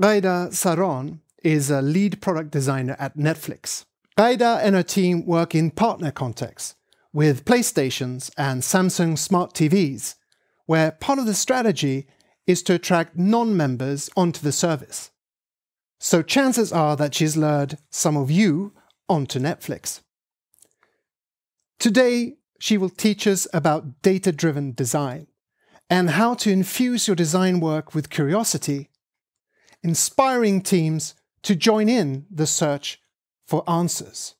Ghaida Zahran is a lead product designer at Netflix. Ghaida and her team work in partner contexts with PlayStations and Samsung smart TVs, where part of the strategy is to attract non members onto the service. So chances are that she's lured some of you onto Netflix. Today, she will teach us about data driven design and how to infuse your design work with curiosity, inspiring teams to join in the search for answers.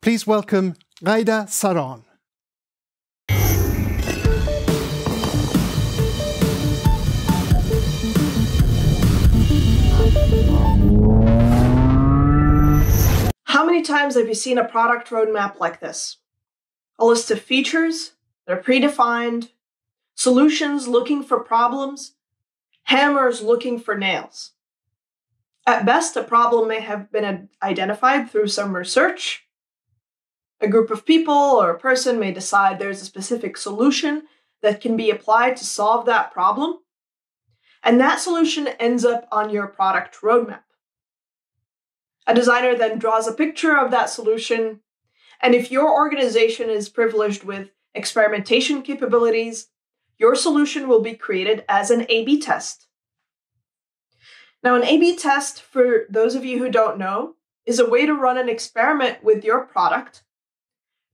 Please welcome Ghaida Zahran. How many times have you seen a product roadmap like this? A list of features that are predefined, solutions looking for problems, hammers looking for nails. At best, a problem may have been identified through some research. A group of people or a person may decide there's a specific solution that can be applied to solve that problem. And that solution ends up on your product roadmap. A designer then draws a picture of that solution and if your organization is privileged with experimentation capabilities, your solution will be created as an A B test. Now, an A B test, for those of you who don't know, is a way to run an experiment with your product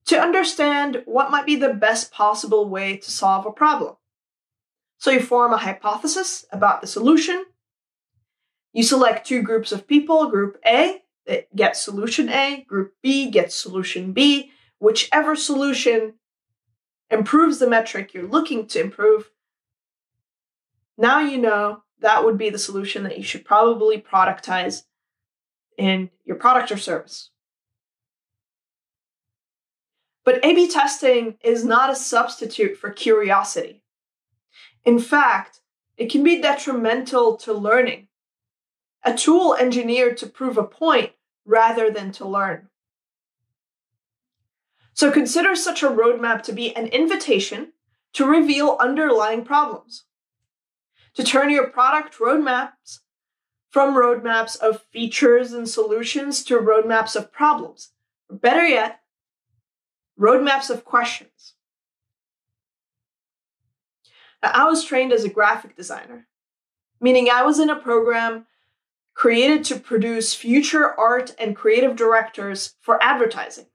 to understand what might be the best possible way to solve a problem. So, you form a hypothesis about the solution. You select two groups of people, group A gets solution A, group B gets solution B. Whichever solution improves the metric you're looking to improve, now you know that would be the solution that you should probably productize in your product or service. But A B testing is not a substitute for curiosity. In fact, it can be detrimental to learning a tool engineered to prove a point rather than to learn. So consider such a roadmap to be an invitation to reveal underlying problems, to turn your product roadmaps from roadmaps of features and solutions to roadmaps of problems. Or better yet, roadmaps of questions. Now, I was trained as a graphic designer, meaning I was in a program created to produce future art and creative directors for advertising.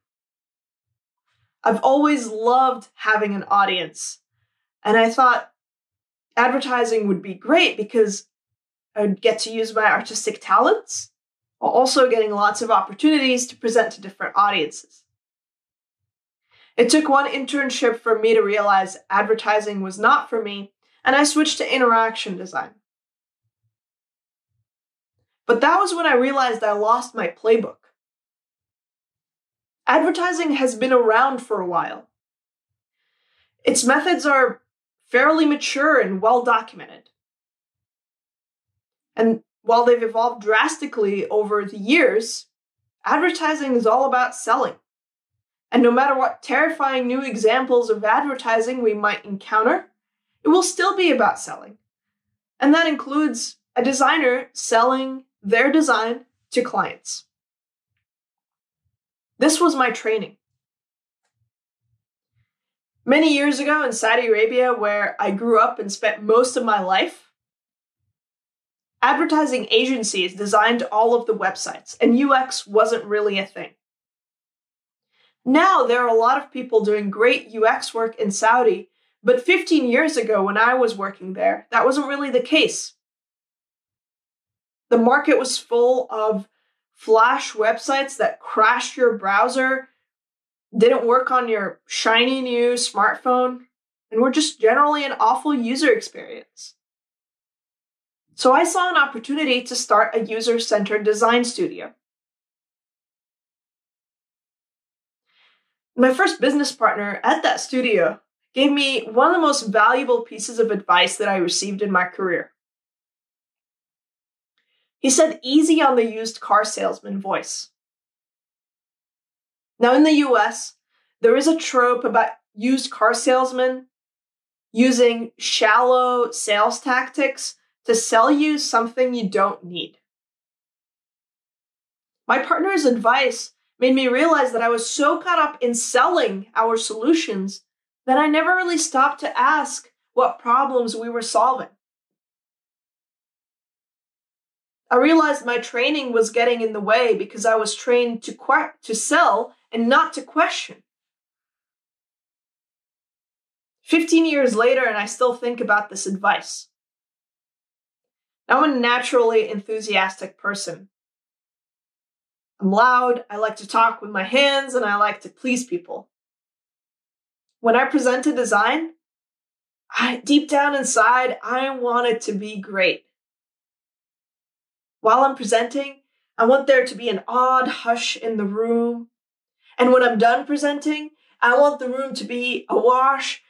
I've always loved having an audience, and I thought advertising would be great because I would get to use my artistic talents while also getting lots of opportunities to present to different audiences. It took one internship for me to realize advertising was not for me, and I switched to interaction design. But that was when I realized I lost my playbook. Advertising has been around for a while. Its methods are fairly mature and well documented. And while they've evolved drastically over the years, advertising is all about selling. And no matter what terrifying new examples of advertising we might encounter, it will still be about selling. And that includes a designer selling their design to clients. This was my training. Many years ago in Saudi Arabia, where I grew up and spent most of my life, advertising agencies designed all of the websites, and UX wasn't really a thing. Now there are a lot of people doing great UX work in Saudi, but 15 years ago when I was working there, that wasn't really the case. The market was full of Flash websites that crashed your browser, didn't work on your shiny new smartphone, and were just generally an awful user experience. So I saw an opportunity to start a user centered design studio. My first business partner at that studio gave me one of the most valuable pieces of advice that I received in my career. He said easy on the used car salesman voice. Now, in the US, there is a trope about used car salesmen using shallow sales tactics to sell you something you don't need. My partner's advice made me realize that I was so caught up in selling our solutions that I never really stopped to ask what problems we were solving. I realized my training was getting in the way because I was trained to to sell and not to question. 15 years later, and I still think about this advice. I'm a naturally enthusiastic person. I'm loud, I like to talk with my hands, and I like to please people. When I present a design, I, deep down inside, I want it to be great. While I'm presenting, I want there to be an odd hush in the room. And when I'm done presenting, I want the room to be awash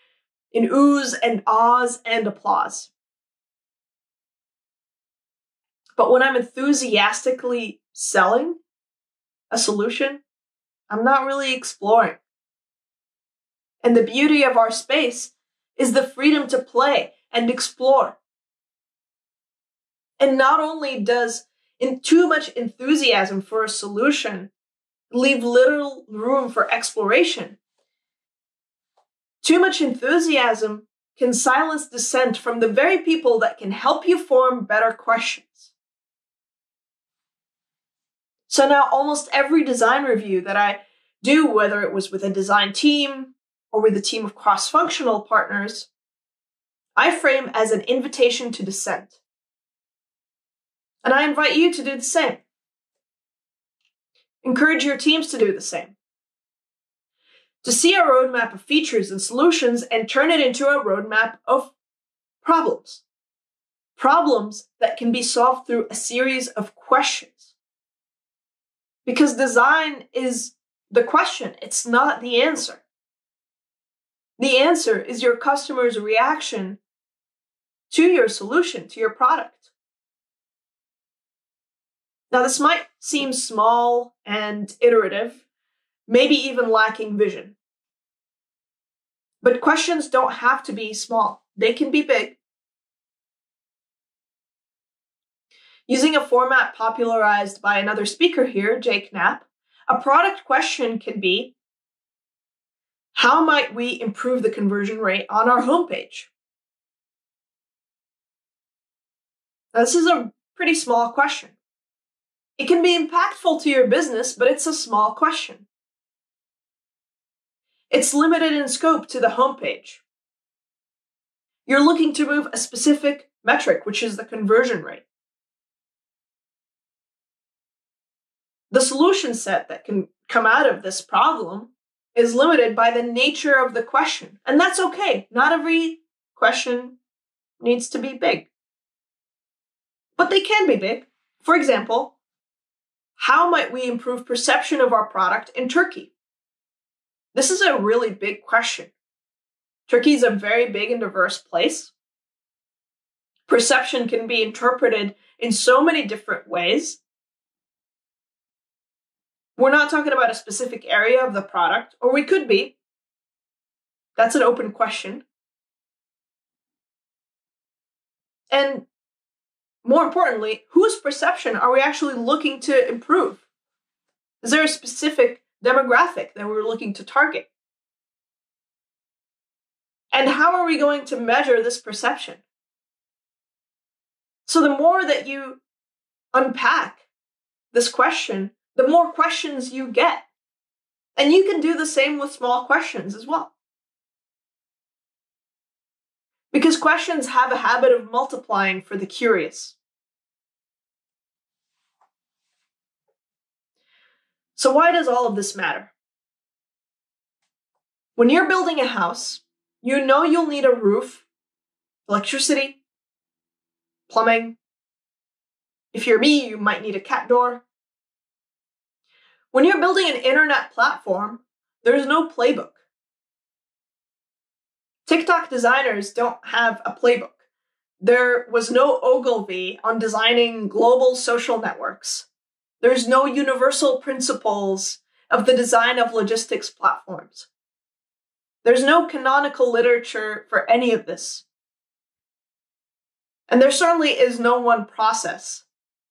in oohs and ahs and applause. But when I'm enthusiastically selling a solution, I'm not really exploring. And the beauty of our space is the freedom to play and explore. And not only does in too much enthusiasm for a solution leave little room for exploration, too much enthusiasm can silence dissent from the very people that can help you form better questions. So now almost every design review that I do, whether it was with a design team or with a team of cross-functional partners, I frame as an invitation to dissent. And I invite you to do the same. Encourage your teams to do the same. To see a roadmap of features and solutions and turn it into a roadmap of problems. Problems that can be solved through a series of questions. Because design is the question, it's not the answer. The answer is your customer's reaction to your solution, to your product. Now, this might seem small and iterative, maybe even lacking vision. But questions don't have to be small, they can be big. Using a format popularized by another speaker here, Jake Knapp, a product question can be How might we improve the conversion rate on our homepage? Now, this is a pretty small question. It can be impactful to your business, but it's a small question. It's limited in scope to the homepage. You're looking to move a specific metric, which is the conversion rate. The solution set that can come out of this problem is limited by the nature of the question. And that's okay. Not every question needs to be big. But they can be big. For example, how might we improve perception of our product in Turkey? This is a really big question. Turkey is a very big and diverse place. Perception can be interpreted in so many different ways. We're not talking about a specific area of the product, or we could be. That's an open question. And more importantly, whose perception are we actually looking to improve? Is there a specific demographic that we're looking to target? And how are we going to measure this perception? So, the more that you unpack this question, the more questions you get. And you can do the same with small questions as well. Because questions have a habit of multiplying for the curious. So, why does all of this matter? When you're building a house, you know you'll need a roof, electricity, plumbing. If you're me, you might need a cat door. When you're building an internet platform, there's no playbook. TikTok designers don't have a playbook. There was no Ogilvy on designing global social networks. There's no universal principles of the design of logistics platforms. There's no canonical literature for any of this. And there certainly is no one process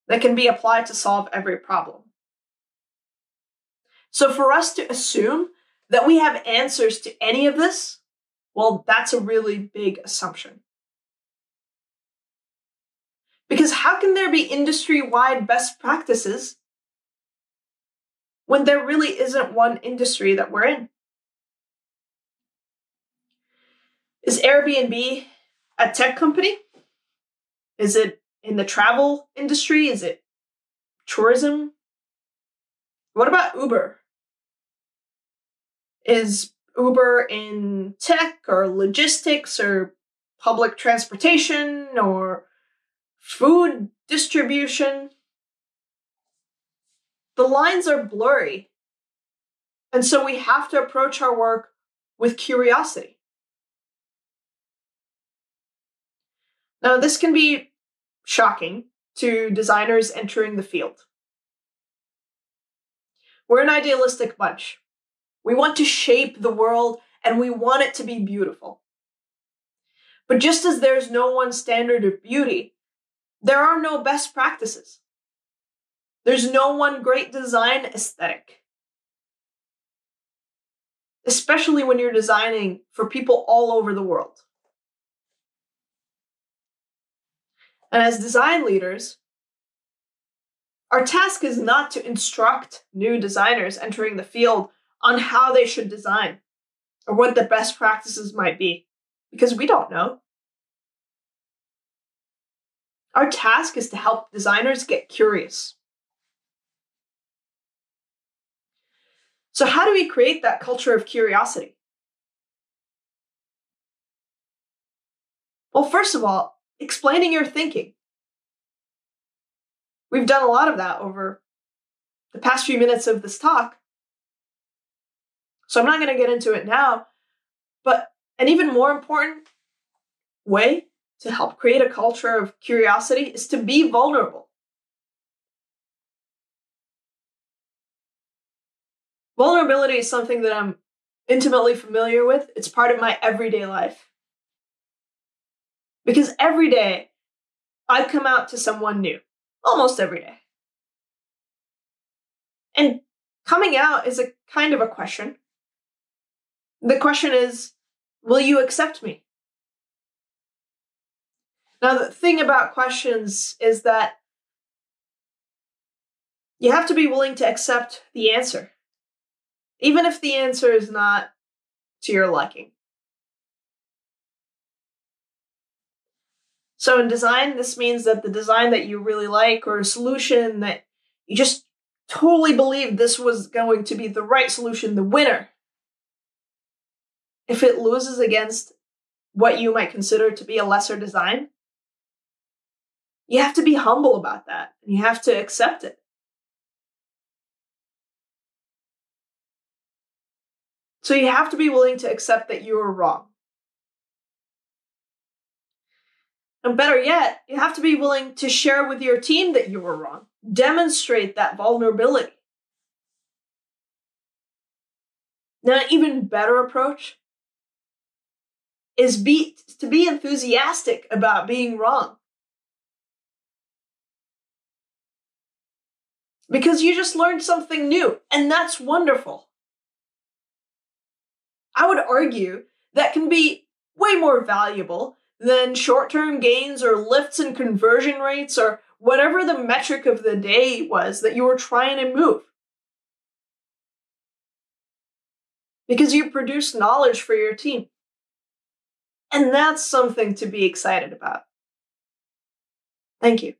that can be applied to solve every problem. So for us to assume that we have answers to any of this, well, that's a really big assumption. Because how can there be industry wide best practices when there really isn't one industry that we're in? Is Airbnb a tech company? Is it in the travel industry? Is it tourism? What about Uber? Is Uber in tech or logistics or public transportation or food distribution? The lines are blurry. And so we have to approach our work with curiosity. Now, this can be shocking to designers entering the field. We're an idealistic bunch. We want to shape the world and we want it to be beautiful. But just as there's no one standard of beauty, there are no best practices. There's no one great design aesthetic. Especially when you're designing for people all over the world. And as design leaders, our task is not to instruct new designers entering the field on how they should design or what the best practices might be, because we don't know. Our task is to help designers get curious. So, how do we create that culture of curiosity? Well, first of all, explaining your thinking. We've done a lot of that over the past few minutes of this talk. So I'm not going to get into it now. But an even more important way to help create a culture of curiosity is to be vulnerable. Vulnerability is something that I'm intimately familiar with. It's part of my everyday life. Because every day I come out to someone new, almost every day. And coming out is a kind of a question. The question is, will you accept me? Now, the thing about questions is that you have to be willing to accept the answer, even if the answer is not to your liking. So in design, this means that the design that you really like or a solution that you just totally believe this was going to be the right solution, the winner, if it loses against what you might consider to be a lesser design, you have to be humble about that and you have to accept it. So you have to be willing to accept that you are wrong. And better yet, you have to be willing to share with your team that you were wrong. Demonstrate that vulnerability. Now, an even better approach is be to be enthusiastic about being wrong. Because you just learned something new, and that's wonderful. I would argue that can be way more valuable than short term gains or lifts in conversion rates or whatever the metric of the day was that you were trying to move. Because you produce knowledge for your team. And that's something to be excited about. Thank you.